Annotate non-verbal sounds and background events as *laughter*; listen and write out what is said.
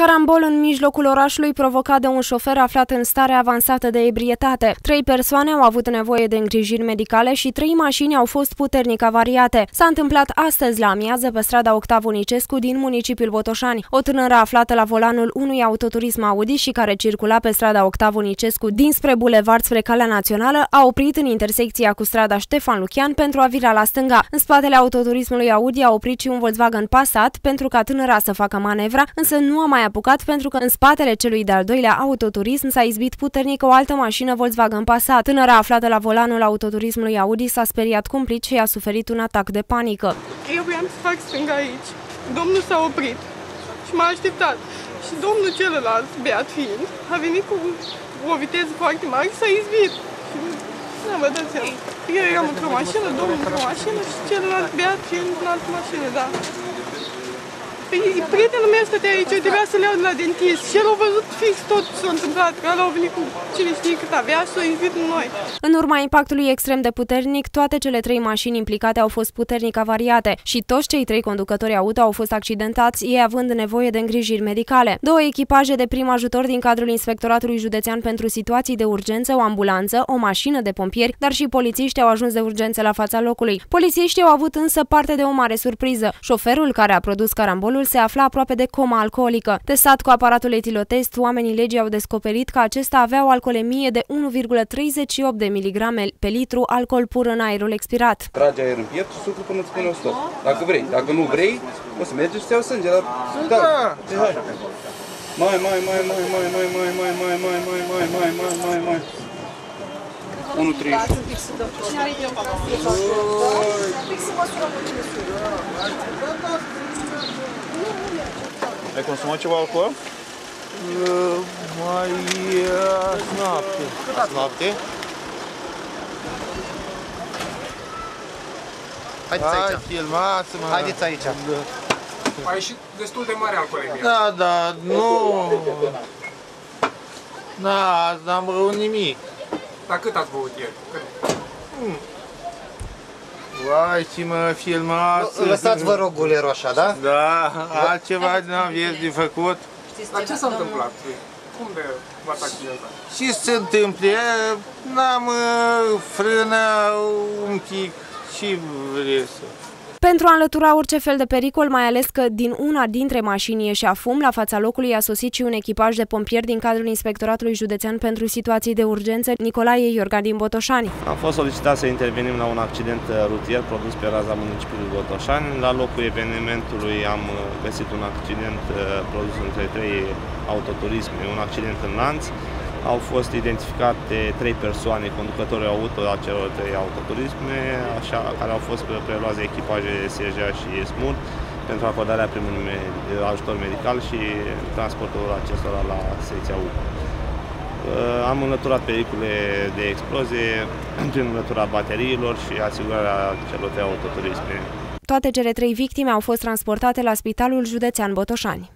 Carambol în mijlocul orașului provocat de un șofer aflat în stare avansată de ebrietate. Trei persoane au avut nevoie de îngrijiri medicale și trei mașini au fost puternic avariate. S-a întâmplat astăzi la amiază pe strada Octav Unicescu din municipiul Botoșani. O tânără aflată la volanul unui autoturism Audi și care circula pe strada Octav Unicescu dinspre bulevard spre calea națională a oprit în intersecția cu strada Ștefan Lucian pentru a vira la stânga. În spatele autoturismului Audi a oprit și un Volkswagen Passat pentru ca tânăra să facă manevra, însă nu a mai apucat pentru că în spatele celui de-al doilea autoturism s-a izbit puternic o altă mașină Volkswagen Passat. Tânăra aflată la volanul autoturismului Audi s-a speriat cumplit și a suferit un atac de panică. Eu voiam să fac stânga aici. Domnul s-a oprit și m-a așteptat. Și domnul celălalt, beat fiind, a venit cu o viteză foarte mare și s-a izbit. Nu vă dați seama. Eu eram într-o mașină, domnul într-o mașină și celălalt beat fiind în altă mașină, da. Păi, prietenul meu stătea aici, eu trebuia să le iau de la dentist și el a văzut fix tot ce s-a întâmplat, că el a venit cu cine știe cât avea și s-a invit în noi. În urma impactului extrem de puternic, toate cele trei mașini implicate au fost puternic avariate și toți cei trei conducători auto au fost accidentați, ei având nevoie de îngrijiri medicale. Două echipaje de prim ajutor din cadrul Inspectoratului Județean pentru situații de urgență, o ambulanță, o mașină de pompieri, dar și polițiști au ajuns de urgență la fața locului. Polițiștii au avut însă parte de o mare surpriză. Șoferul care a produs carambolul Copilul se afla aproape de coma alcoolică. Testat cu aparatul etilotest, oamenii legii au descoperit că acesta avea o alcoolemie de 1,38 de miligrame pe litru alcool pur în aerul expirat. Trage aer în piept și suflu până îți spune stop. Dacă vrei. Dacă nu vrei, o să mergi și să iau sânge. Dar... Da. Mai, mai, mai, mai, mai, mai, mai, mai, mai, mai, mai, mai, mai, mai, mai, mai. 1,30. Cine are Ai consumat ceva alcool? Uh, mai azi noapte. Azi noapte? Haideți Hai, aici. filmați-mă. Haideți aici. Ai ieșit destul de mare alcoolemia. Da, da, nu. Da, azi n-am băut nimic. Dar cât ați băut ieri? Cât? Vai, și mă filmați. Lăsați, vă rog, gulerul așa, da? Da, altceva n-aveți de făcut. Dar ce s-a întâmplat? Cum de v-ați accidentat? Ce se întâmplă? N-am uh, frână un pic. Ce vreți să... Pentru a înlătura orice fel de pericol, mai ales că din una dintre mașini ieșea fum, la fața locului a sosit și un echipaj de pompieri din cadrul Inspectoratului Județean pentru Situații de Urgență, Nicolae Iorga din Botoșani. Am fost solicitat să intervenim la un accident rutier produs pe raza municipiului Botoșani. La locul evenimentului am găsit un accident uh, produs între trei autoturisme, un accident în lanț, au fost identificate trei persoane, conducători auto a celor trei autoturisme, așa, care au fost preluați de echipaje SEJA și SMUR pentru acordarea primului ajutor medical și transportul acestora la secția U. Uh, am înlăturat pericole de explozie *clears throat* prin înlătura bateriilor și asigurarea celor trei autoturisme. Toate cele trei victime au fost transportate la Spitalul Județean Botoșani.